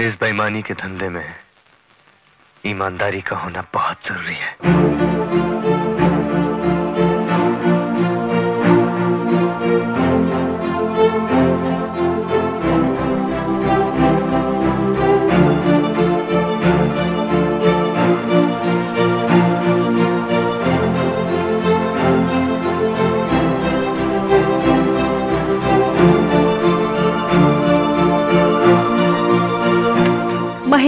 इस बेईमानी के धंधे में ईमानदारी का होना बहुत ज़रूरी है।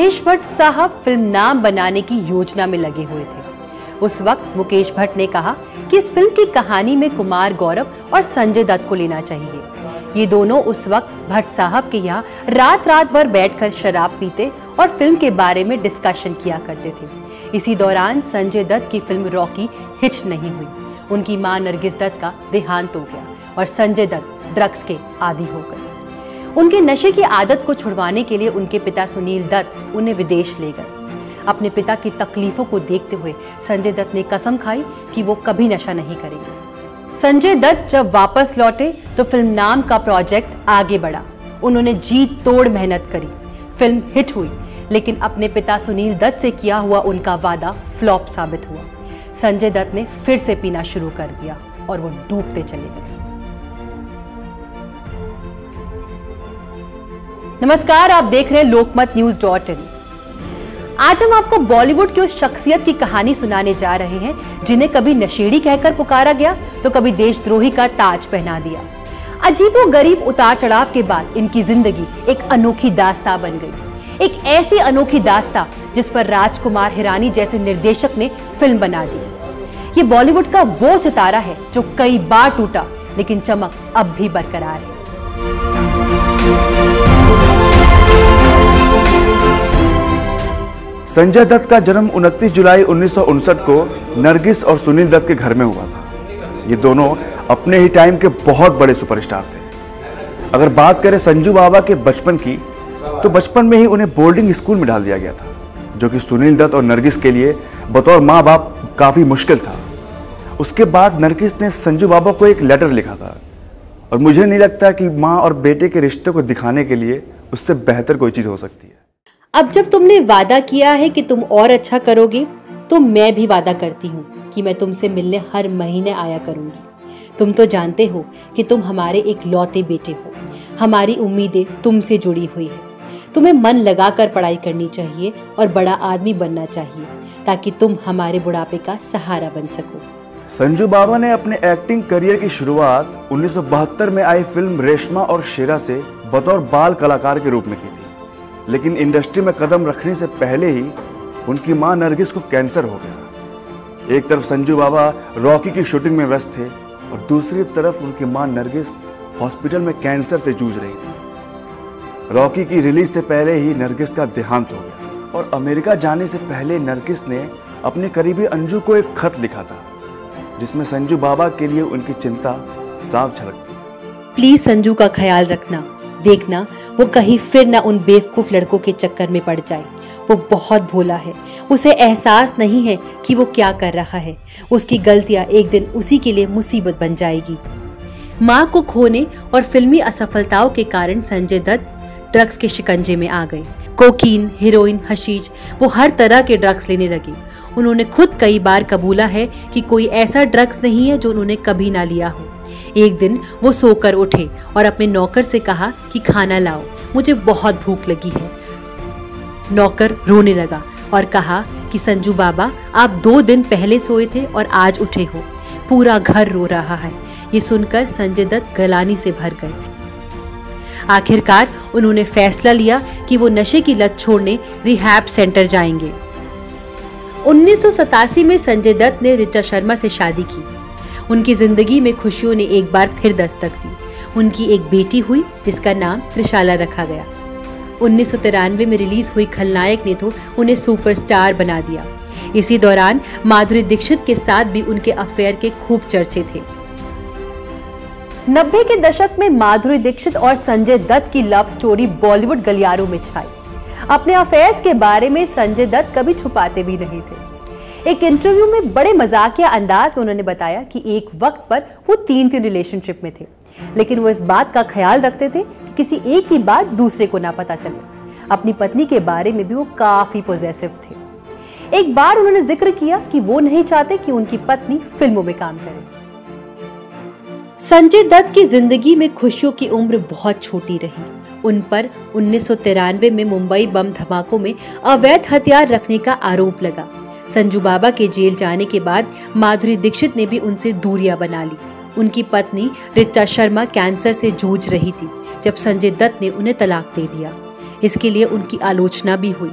महेश भट्ट साहब फ़िल्म नाम बनाने की योजना में लगे हुए थे। उस वक्त मुकेश भट्ट ने कहा कि इस फ़िल्म की कहानी में कुमार गौरव और संजय दत्त को लेना चाहिए। ये दोनों उस वक्त भट्ट साहब के यहाँ रात रात भर बैठकर शराब पीते और फ़िल्म के बारे में डिस्कशन किया करते थे। इसी दौरान संजय दत्त की फ़िल्म रॉकी हिट नहीं हुई। उनकी माँ नरगिस दत्त का देहांत हो गया और संजय दत्त ड्रग्स के आदि हो गए उनके नशे की आदत को छुड़वाने के लिए उनके पिता सुनील दत्त उन्हें विदेश ले गए। अपने पिता की तकलीफों को देखते हुए संजय दत्त ने कसम खाई कि वो कभी नशा नहीं करेंगे। संजय दत्त जब वापस लौटे तो फ़िल्म नाम का प्रोजेक्ट आगे बढ़ा। उन्होंने जी तोड़ मेहनत करी। फ़िल्म हिट हुई, लेकिन अपने पिता सुनील दत्त से किया हुआ उनका वादा फ्लॉप साबित हुआ। संजय दत्त ने फिर से पीना शुरू कर दिया और वो डूबते चले गए। नमस्कार, आप देख रहे हैं लोकमत न्यूज़ डॉट इन। आज हम आपको बॉलीवुड की उस शख्सियत की कहानी सुनाने जा रहे हैं, जिन्हें कभी नशेड़ी कहकर पुकारा गया तो कभी देशद्रोही का ताज पहना दिया। अजीबो गरीब उतार चढ़ाव के बाद इनकी ज़िंदगी एक अनोखी दास्ता बन गई। एक ऐसी अनोखी दास्ता जिस पर राजकुमार हिरानी जैसे निर्देशक ने फ़िल्म बना दी। ये बॉलीवुड का वो सितारा है जो कई बार टूटा, लेकिन चमक अब भी बरकरार है। संजय दत्त का जन्म 29 जुलाई उन्नीस सौ उनसठ को नरगिस और सुनील दत्त के घर में हुआ था। ये दोनों अपने ही टाइम के बहुत बड़े सुपरस्टार थे। अगर बात करें संजू बाबा के बचपन की तो बचपन में ही उन्हें बोर्डिंग स्कूल में डाल दिया गया था, जो कि सुनील दत्त और नरगिस के लिए बतौर माँ बाप काफ़ी मुश्किल था। उसके बाद नरगिस ने संजू बाबा को एक लेटर लिखा था, और मुझे नहीं लगता कि माँ और बेटे के रिश्ते को दिखाने के लिए उससे बेहतर कोई चीज़ हो सकती है। अब जब तुमने वादा किया है कि तुम और अच्छा करोगे तो मैं भी वादा करती हूँ कि मैं तुमसे मिलने हर महीने आया करूँगी। तुम तो जानते हो कि तुम हमारे एक लौते बेटे हो। हमारी उम्मीदें तुमसे जुड़ी हुई है। तुम्हें मन लगाकर पढ़ाई करनी चाहिए और बड़ा आदमी बनना चाहिए, ताकि तुम हमारे बुढ़ापे का सहारा बन सको। संजू बाबा ने अपने एक्टिंग करियर की शुरुआत 1972 में आई फ़िल्म रेशमा और शेरा से बतौर बाल कलाकार के रूप में की थी। लेकिन इंडस्ट्री में कदम रखने से पहले ही उनकी माँ नरगिस को कैंसर हो गया। एक तरफ़ संजू बाबा रॉकी की शूटिंग में व्यस्त थे और दूसरी तरफ़ उनकी माँ नरगिस हॉस्पिटल में कैंसर से जूझ रही थी। रॉकी की रिलीज़ से पहले ही नरगिस का देहांत हो गया और अमेरिका जाने से पहले नरगिस ने अपने करीबी अंजू को एक खत लिखा था, जिसमें संजू बाबा के लिए उनकी चिंता साफ़ झलकती। प्लीज़ संजू का ख्याल रखना। देखना, वो कहीं फिर ना उन बेवकूफ़ लड़कों के चक्कर में पड़ जाए। वो बहुत भोला है। उसे एहसास नहीं है कि वो क्या कर रहा है। उसकी गलतियाँ एक दिन उसी के लिए मुसीबत बन जाएगी। माँ को खोने और फिल्मी असफलताओं के कारण संजय दत्त ड्रग्स के शिकंजे में आ गए। कोकीन, हीरोइन, हशीज, वो हर तरह के ड्रग्स लेने लगे। उन्होंने खुद कई बार कबूला है कि कोई ऐसा ड्रग्स नहीं है जो उन्होंने कभी ना लिया हो। एक दिन वो सोकर उठे और अपने नौकर से कहा कि खाना लाओ, मुझे बहुत भूख लगी है। नौकर रोने लगा और कहा कि, संजू बाबा, आप दो दिन पहले सोए थे और आज उठे हो। पूरा घर रो रहा है। ये सुनकर संजय दत्त गलानी से भर गए। आखिरकार उन्होंने फैसला लिया कि वो नशे की लत छोड़ने रिहैब सेंटर जाएँगे। 1987 में संजय दत्त ने रिचा शर्मा से शादी की। उनकी ज़िंदगी में खुशियों ने एक बार फिर दस्तक दी। उनकी एक बेटी हुई, जिसका नाम त्रिशाला रखा गया। उन्नीस में रिलीज़ हुई खलनायक ने तो उन्हें सुपरस्टार बना दिया। इसी दौरान माधुरी दीक्षित के साथ भी उनके अफेयर के खूब चर्चे थे। नब्बे के दशक में माधुरी दीक्षित और संजय दत्त की लव स्टोरी बॉलीवुड गलियारों में छाई। अपने अफेयर्स के बारे में संजय दत्त कभी छुपाते भी नहीं थे। एक इंटरव्यू में बड़े मजाकिया अंदाज में उन्होंने बताया कि एक वक्त पर वो तीन तीन रिलेशनशिप में थे। लेकिन वो इस बात का ख्याल रखते थे कि किसी एक की बात दूसरे को ना पता चले। अपनी पत्नी के बारे में भी वो काफ़ी पॉजिटिव थे। एक बार उन्होंने ज़िक्र किया कि वो नहीं चाहते कि उनकी पत्नी फ़िल्मों में काम करे। संजय दत्त की ज़िंदगी में खुशियों की उम्र बहुत छोटी रही। उन पर उन्नीस सौ तिरानवे में मुंबई बम धमाकों में अवैध हथियार रखने का आरोप लगा। संजू बाबा के जेल जाने के बाद माधुरी दीक्षित ने भी उनसे दूरियाँ बना ली। उनकी पत्नी रिचा शर्मा कैंसर से जूझ रही थी, जब संजय दत्त ने उन्हें तलाक दे दिया। इसके लिए उनकी आलोचना भी हुई।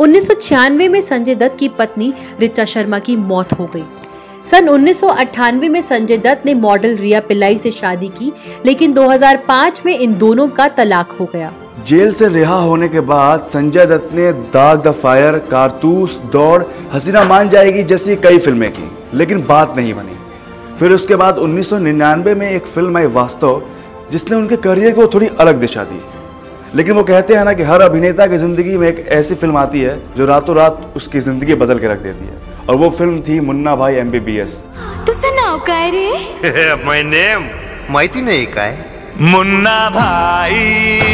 उन्नीस सौ छियानवे में संजय दत्त की पत्नी रिचा शर्मा की मौत हो गई। सन उन्नीस सौ अट्ठानवे में संजय दत्त ने मॉडल रिया पिल्लाई से शादी की, लेकिन 2005 में इन दोनों का तलाक हो गया। जेल से रिहा होने के बाद संजय दत्त ने दाग द फायर कारतूस दौड़ हसीना मान जाएगी जैसी कई फ़िल्में की लेकिन बात नहीं बनी। फिर उसके बाद 1999 में एक फ़िल्म आई वास्तव जिसने उनके करियर को थोड़ी अलग दिशा दी। लेकिन वो कहते हैं ना कि हर अभिनेता की ज़िंदगी में एक ऐसी फ़िल्म आती है जो रातों रात उसकी ज़िंदगी बदल के रख देती है। और वो फ़िल्म थी Munna Bhai M B B S रे माय नेम माहिती नाही काय? मुन्ना भाई।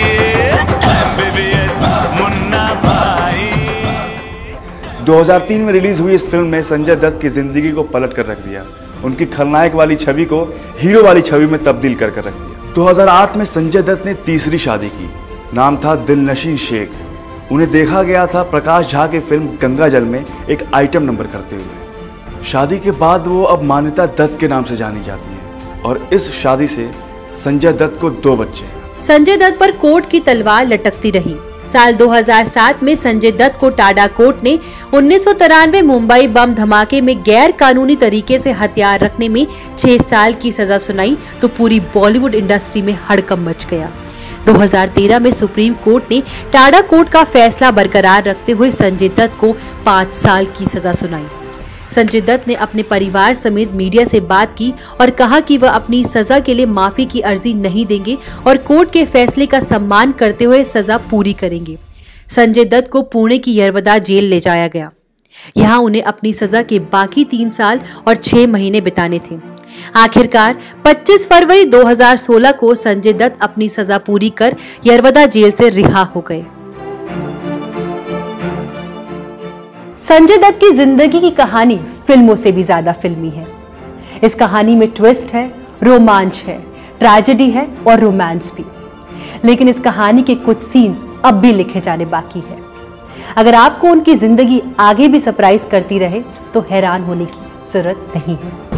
2003 में रिलीज़ हुई इस फ़िल्म में संजय दत्त की ज़िंदगी को पलट कर रख दिया। उनकी खलनायक वाली छवि को हीरो वाली छवि में तब्दील कर कर रख दिया। 2008 में संजय दत्त ने तीसरी शादी की। नाम था दिलनशी शेख। उन्हें देखा गया था प्रकाश झा की फ़िल्म गंगा जल में एक आइटम नंबर करते हुए। शादी के बाद वो अब मान्यता दत्त के नाम से जानी जाती है और इस शादी से संजय दत्त को दो बच्चे संजय दत्त पर कोर्ट की तलवार लटकती रही। साल 2007 में संजय दत्त को टाडा कोर्ट ने उन्नीस सौ तिरानवे मुंबई बम धमाके में गैर कानूनी तरीके से हथियार रखने में छह साल की सजा सुनाई तो पूरी बॉलीवुड इंडस्ट्री में हड़कम मच गया। 2013 में सुप्रीम कोर्ट ने टाडा कोर्ट का फैसला बरकरार रखते हुए संजय दत्त को पाँच साल की सजा सुनाई। संजय दत्त ने अपने परिवार समेत मीडिया से बात की और कहा कि वह अपनी सजा के लिए माफ़ी की अर्जी नहीं देंगे और कोर्ट के फैसले का सम्मान करते हुए सजा पूरी करेंगे। संजय दत्त को पुणे की यरवदा जेल ले जाया गया। यहाँ उन्हें अपनी सजा के बाकी तीन साल और छह महीने बिताने थे। आखिरकार 25 फरवरी 2016 को संजय दत्त अपनी सजा पूरी कर यरवदा जेल से रिहा हो गए। संजय दत्त की ज़िंदगी की कहानी फ़िल्मों से भी ज़्यादा फिल्मी है। इस कहानी में ट्विस्ट है, रोमांच है, ट्रेजेडी है और रोमांस भी। लेकिन इस कहानी के कुछ सीन्स अब भी लिखे जाने बाकी है। अगर आपको उनकी ज़िंदगी आगे भी सरप्राइज़ करती रहे तो हैरान होने की ज़रूरत नहीं है।